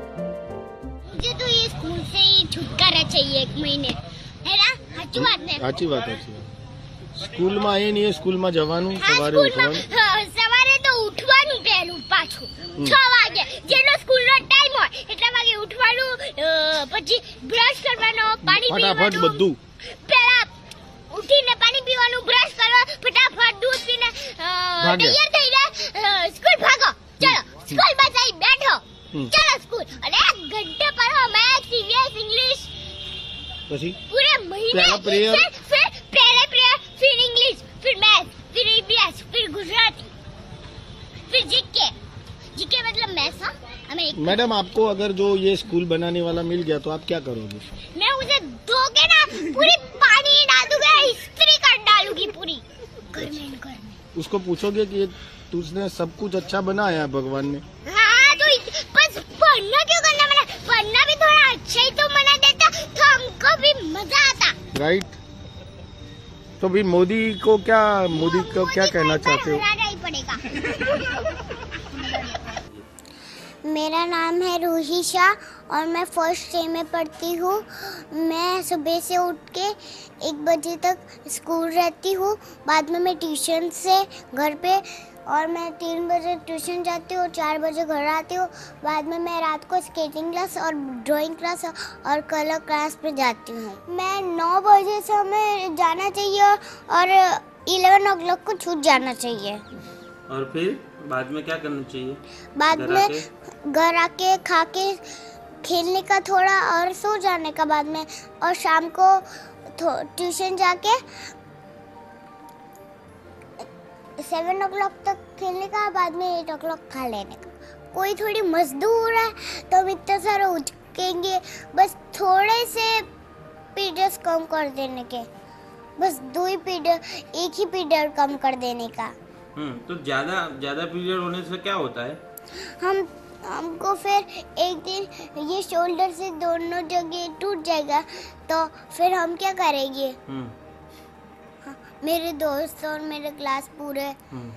मुझे तो ये स्कूल से ही छुटकारा चाहिए एक महीने है ना સાચી વાત ને સાચી વાત સાચી વાત સ્કૂલમાં આવીએ ને એ સ્કૂલમાં જવાનું હા સવારે સ્કૂલમાં ઉઠવાનું હા, સવારે તો ઉઠવાનું પહેલું પાછું હમ. છ વાગે જેનો સ્કૂલનો ટાઈમ હોય એટલા વાગે ઉઠવાનું અ, પછી બ્રશ કરવાનો પાણી ફટાફટ બધું પહેલા ઉઠીને પાણી પીવાનું બ્રશ કરવા ફટાફટ દૂધ પીને તૈયાર થઈને સ્કૂલ ભાગો ચલો સ્કૂલ જઈ બેઠો ચલો સ્કૂલ અને ઘંટે પરો મેથ સીવીએસ ઇંગ્લિશ પછી પૂરે મહિને પ્રેયર ફિર पहले प्रेयर ફિર ઇંગ્લિશ ફિર મેથ ફિર ईबीएस ફિર ગુજરાતી ફિર જીકે જીકે મતલબ मैथ हाँ मैडम आपको अगर जो ये स्कूल बनाने वाला मिल गया तो आप क्या करोगे? मैं उसे धोके ना पूरी पानी डाल दूँगा इस्त्री कर डालूँगी पूरी। घर में घर में। उसको पूछोगे कि तुझने सब कुछ अच्छा बनाया है भगवान ने? हाँ तो बस पढ़ना क्यों करना मना पढ़ना भी थोड़ा अच्छा ही तो मना देता तो हमको भी मज़ा आता। राइट तो भी मोदी को क्या मोदी को क्या कहना चाहते हो? पड़ेगा। मेरा नाम है रूही शाह और मैं फ़र्स्ट डे में पढ़ती हूँ। मैं सुबह से उठ के एक बजे तक स्कूल रहती हूँ। बाद में मैं ट्यूशन से घर पे और मैं तीन बजे ट्यूशन जाती हूँ चार बजे घर आती हूँ। बाद में मैं रात को स्केटिंग क्लास और ड्राइंग क्लास और कलर क्लास पे जाती हूँ। मैं नौ बजे से हमें जाना चाहिए और इलेवन ओ क्लॉक को छूट जाना चाहिए। और फिर बाद में क्या करना चाहिए? बाद में घर आके खा के खेलने का थोड़ा और सो जाने का बाद में और शाम को ट्यूशन जाके सेवन ओ क्लॉक तक खेलने का बाद में एट ओ क्लॉक खा लेने का। कोई थोड़ी मजदूर है तो हम इतना सारा उठकेंगे बस थोड़े से पीरियड्स कम कर देने के। बस दो ही पीरियड एक ही पीरियड कम कर देने का। तो ज़्यादा ज़्यादा पीरियड होने से क्या होता है? हम हमको फिर एक दिन ये शोल्डर से दोनों जगह टूट जाएगा तो फिर हम क्या करेंगे? हम्म। मेरे दोस्त और मेरे क्लास पूरे। हम्म।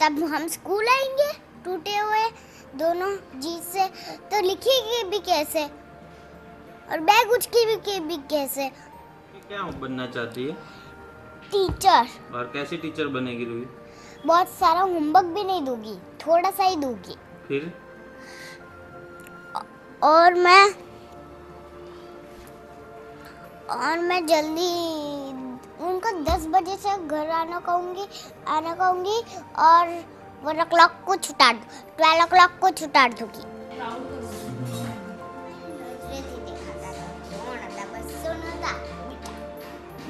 तब हम स्कूल आएँगे टूटे हुए दोनों जीत से। तो लिखेंगे भी कैसे? और बैग उचकी भी, भी कैसे? क्या बनना चाहती है? टीचर और कैसी टीचर बनेगी रूही बहुत सारा होमवर्क भी नहीं दूँगी थोड़ा सा ही दूँगी। फिर? और मैं और मैं जल्दी उनको दस बजे से घर आना कहूँगी आना कहूँगी और वन ओ क्लॉक को छुटा दू ट्वेल्व ओ क्लॉक को छुटा दूँगी।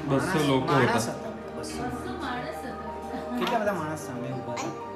बस लोग को होता। Fica da massa, meu.